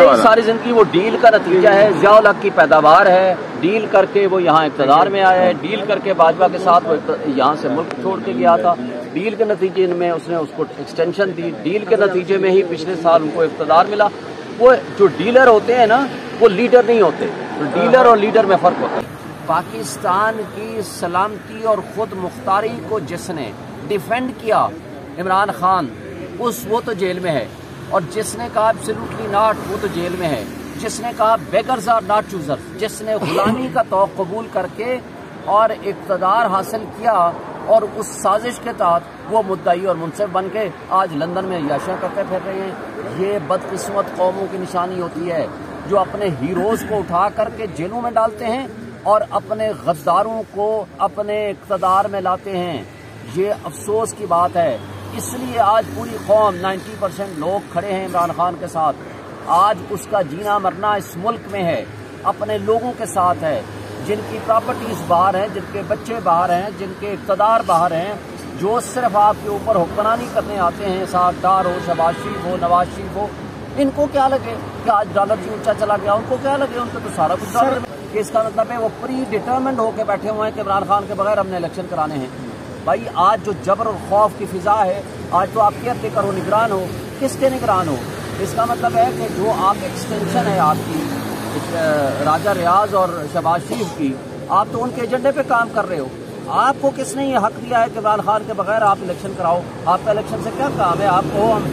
करते हैं सारी ज़िंदगी वो डील का नतीजा है जियाउल हक की पैदावार है। डील करके वो यहाँ इकतदार में आया है डील करके भाजपा के साथ वो यहाँ से मुल्क छोड़ के गया था। डील के नतीजे में उसने उसको एक्सटेंशन दी। डील के नतीजे में ही पिछले साल उनको इकतदार मिला। वो जो डीलर होते हैं ना वो लीडर नहीं होते। तो डीलर और लीडर में फ़र्क होता है। पाकिस्तान की सलामती और खुद मुख्तारी को जिसने डिफेंड किया इमरान खान उस वो तो जेल में है। और जिसने कहा एब्सोल्युटली नॉट वो तो जेल में है। जिसने कहा बेगर्स आर नॉट चूजर्स जिसने गुलामी का तो कबूल करके और इकतदार हासिल किया और उस साजिश के तहत वो मुद्दई और मुनसिफ बन के आज लंदन में याशा करते फिर रहे हैं। ये बदकिस्मत कौमों की निशानी होती है जो अपने हीरोज को उठा करके जेलों में डालते हैं और अपने गद्दारों को अपने इकतदार में लाते हैं। ये अफसोस की बात है इसलिए आज पूरी कौम 90 परसेंट लोग खड़े हैं इमरान खान के साथ। आज उसका जीना मरना इस मुल्क में है अपने लोगों के साथ है जिनकी प्रॉपर्टीज़ बाहर हैं जिनके बच्चे बाहर हैं जिनके इकतदार बाहर हैं जो सिर्फ़ आपके ऊपर हुक्मरानी करने आते हैं सागदार हो शबाज शरीफ हो नवाज़ शरीफ हो इनको क्या लगे कि आज डॉलर जी ऊँचा चला गया उनको क्या लगे? उनको तो सारा कुछ डॉलर इसका मतलब है वो प्री डिटर्मेंड होकर बैठे हुए हैं कि इमरान खान के बगैर हमने इलेक्शन कराने हैं। भाई, आज जो जबर और खौफ की फिजा है, आज तो आप केयर टेकर हो निगरान हो। किसके निगरान हो? इसका मतलब है कि जो आप एक्सटेंशन है आपकी राजा रियाज और शबाज शरीफ की, आप तो उनके एजेंडे पे काम कर रहे हो। आपको किसने ये हक दिया है कि इमरान खान के बगैर आप इलेक्शन कराओ? आपका इलेक्शन से क्या काम है? आपको हम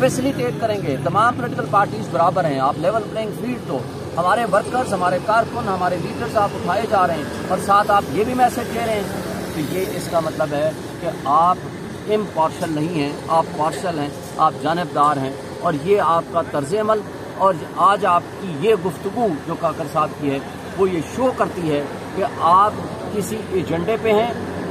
फैसिलिटेट करेंगे। तमाम पोलिटिकल पार्टीज़ बराबर हैं। आप लेवल प्लेइंग फ़ील्ड तो। हमारे वर्कर्स हमारे कारकुन, हमारे लीडर्स आप उठाए जा रहे हैं। और साथ आप ये भी मैसेज दे रहे हैं तो ये इसका मतलब है कि आप इम पार्शल नहीं हैं, आप पार्शल हैं, आप जानबदार हैं और ये आपका तर्ज अमल और आज आपकी ये गुफ्तु जो काकर साहब की है, वो ये शो करती है कि आप किसी एजेंडे पे हैं,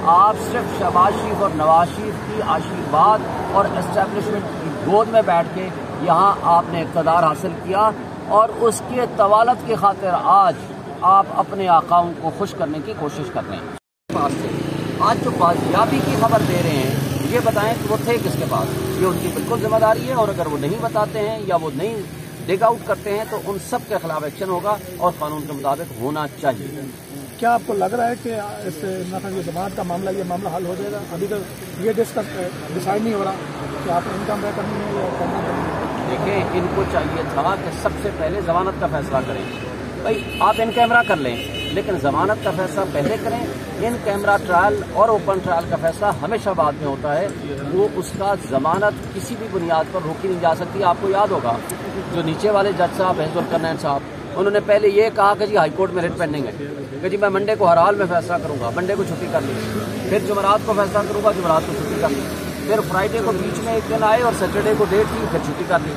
आप सिर्फ़ शहबाज शरीफ और नवाज़ शरीफ की आशीर्वाद और इस्टेब्लिशमेंट की गोद में बैठ के यहाँ आपने इकतदार हासिल किया और उसके तवालत की खातिर आज आप अपने आकाओं को खुश करने की कोशिश कर रहे हैं। आज जो बाजियाबी की खबर दे रहे हैं ये बताएँ कि वो थे किसके पास? ये उनकी बिल्कुल ज़िम्मेदारी है और अगर वो नहीं बताते हैं या वो नहीं डिग आउट करते हैं तो उन सब के खिलाफ एक्शन होगा और कानून के मुताबिक होना चाहिए। क्या आपको लग रहा है कि इस जमात का मामला ये मामला हल हो जाएगा? अभी तक ये डिस्कस डिसाइड नहीं हो रहा कि आप इनकम बै करनी है या करना देखिए इनको चाहिए था कि सबसे पहले जमानत का फैसला करें। भाई आप इन कैमरा कर लें। लेकिन जमानत का फैसला पहले करें। इन कैमरा ट्रायल और ओपन ट्रायल का फैसला हमेशा बाद में होता है। वो उसका जमानत किसी भी बुनियाद पर रोकी नहीं जा सकती। आपको याद होगा, जो नीचे वाले जज साहब हैजुल करनैन साहब, उन्होंने पहले ये कहा कि जी हाईकोर्ट में रिट पेंडिंग है, कि जी मैं मंडे को हर हाल में फैसला करूँगा, मंडे को छुट्टी कर ली। फिर जुमरात को फैसला करूँगा, जुमरात को छुट्टी कर ली। फिर फ्राइडे को बीच में एक दिन आए और सैटरडे को डेट ली फिर छुट्टी कर ली।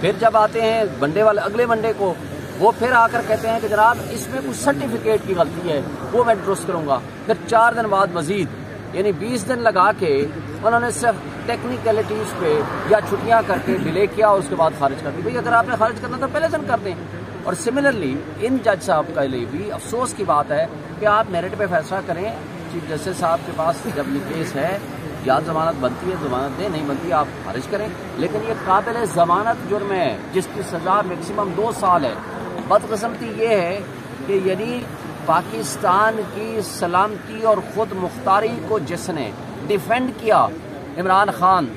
फिर जब आते हैं, मंडे वाले, अगले मंडे को वो फिर आकर कहते हैं कि जनाब, इसमें कुछ सर्टिफिकेट की गलती है, वो मैं दुरुस्त करूँगा। फिर चार दिन बाद मजीद, यानी बीस दिन लगा के उन्होंने सिर्फ़ टेक्निकलिटीज पे या छुट्टियाँ करके डिले किया और उसके बाद खारिज कर दी। भाई, अगर आपने खारिज करना तो पहले दिन कर दें। और सिमिलरली इन जज साहब के लिए भी अफसोस की बात है कि आप मेरिट पे फैसला करें। चीफ जस्टिस साहब के पास जब ये केस है या जमानत बनती है, जमानत दे, नहीं बनती, आप खारिज करें। लेकिन ये काबिल जमानत जुर्म है, जिसकी सजा मैक्सिमम दो साल है बदकस्मती ये है कि यदि पाकिस्तान की सलामती और खुद मुख्तारी को जिसने डिफेंड किया इमरान खान,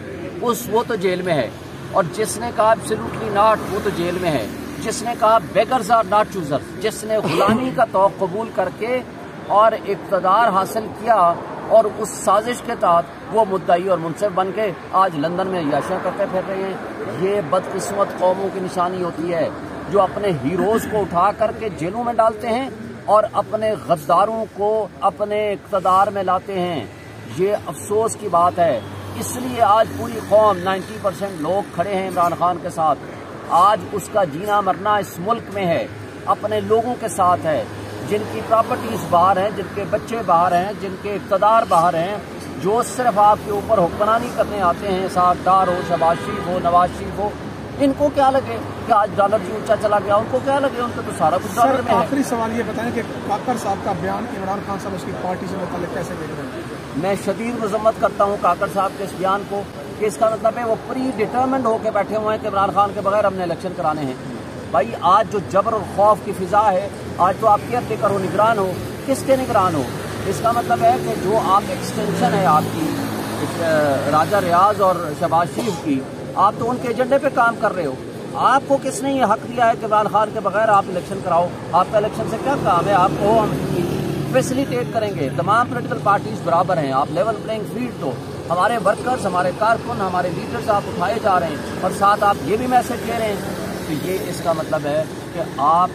उस वो तो जेल में है। और जिसने कहा एब्सोल्युटली नॉट वो तो जेल में है। जिसने कहा बेगर्स आर नॉट चूजर्स जिसने गुलामी का तो कबूल करके और इकतदार हासिल किया और उस साजिश के तहत वो मुद्दई और मुनसिफ बन के आज लंदन में याशा करते फिर रहे हैं। ये बदकस्मत कौमों की निशानी होती है। जो अपने हीरोज को उठा करके जेलों में डालते हैं और अपने गद्दारों को अपने इकतदार में लाते हैं। ये अफसोस की बात है। इसलिए आज पूरी कौम 90 परसेंट लोग खड़े हैं इमरान खान के साथ। आज उसका जीना मरना इस मुल्क में है। अपने लोगों के साथ है। जिनकी प्रॉपर्टीज़ बाहर हैं, जिनके बच्चे बाहर हैं, जिनके इकतदार बाहर हैं, जो सिर्फ़ आपके ऊपर हुक्मरानी करने आते हैं सागदार हो, शबाज शरीफ हो, नवाज़ शरीफ हो इनको क्या लगे कि आज डॉलर जी ऊँचा चला गया उनको क्या लगे? उनको तो सारा कुछ डॉलर में आखिरी सवाल ये बताएँ कि काकर साहब का बयान इमरान खान साहब उसकी पार्टी से मुतल कैसे देख रहे हैं? मैं शदीद मजम्मत करता हूँ काकर साहब के इस बयान को कि इसका मतलब है वो प्री डिटर्मेंड होकर बैठे हुए हैं कि इमरान खान के बगैर हमने इलेक्शन कराने हैं। भाई आज जो जबर और खौफ की फिजा है आज तो आप केयर टेकर हो निगरान हो। किसके निगरान हो? इसका मतलब है कि जो आप एक्सटेंशन है आपकी राजा रियाज और शहबाज शरीफ की आप तो उनके एजेंडे पे काम कर रहे हो। आपको किसने ये हक दिया है कि इमरान खान के बगैर आप इलेक्शन कराओ? आपका इलेक्शन से क्या काम है? आपको हम फैसिलिटेट करेंगे। तमाम पोलिटिकल पार्टीज़ बराबर हैं। आप लेवल प्लेइंग फ़ील्ड तो हमारे वर्कर्स हमारे कारकुन, हमारे लीडर्स आप उठाए जा रहे हैं और साथ आप ये भी मैसेज दे रहे हैं। तो ये इसका मतलब है कि आप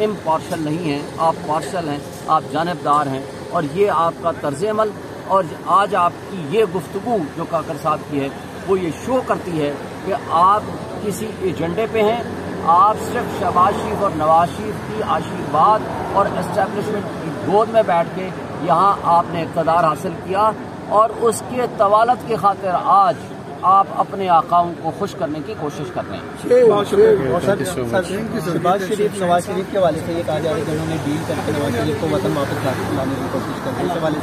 इम पार्शल नहीं हैं। आप पार्शल हैं। आप जानबदार हैं। और ये आपका तर्ज अमल। और आज आपकी ये गुफ्तु जो काकर साहब की है वो ये शो करती है कि आप किसी एजेंडे पे हैं, आप सिर्फ़ शहबाज शरीफ और नवाज़ शरीफ की आशीर्वाद और इस्टेब्लिशमेंट की गोद में बैठ के यहाँ आपने इकतदार हासिल किया और उसके तवालत की खातिर आज आप अपने आकाओं को खुश करने की कोशिश कर रहे हैं। शहबाज शरीफ नवाज़ शरीफ के वाले से ये कहा जा रहा है कि उन्होंने डील करके नवाज़ शरीफ को वतन वापस लाने की कोशिश कर रहे वाले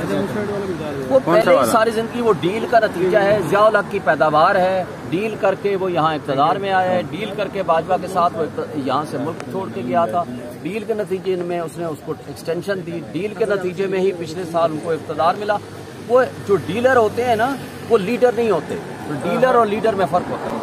वो पहले ही सारी ज़िंदगी वो डील का नतीजा है। जियाउल हक की पैदावार है। डील करके वो यहाँ इकतदार में आया है। डील करके भाजपा के साथ वो यहाँ से मुल्क छोड़ के गया था। डील के नतीजे में उसने उसको एक्सटेंशन दी। डील के नतीजे में ही पिछले साल उनको इकतदार मिला। वो जो डीलर होते हैं ना वो लीडर नहीं होते। डीलर और लीडर में फ़र्क होता है।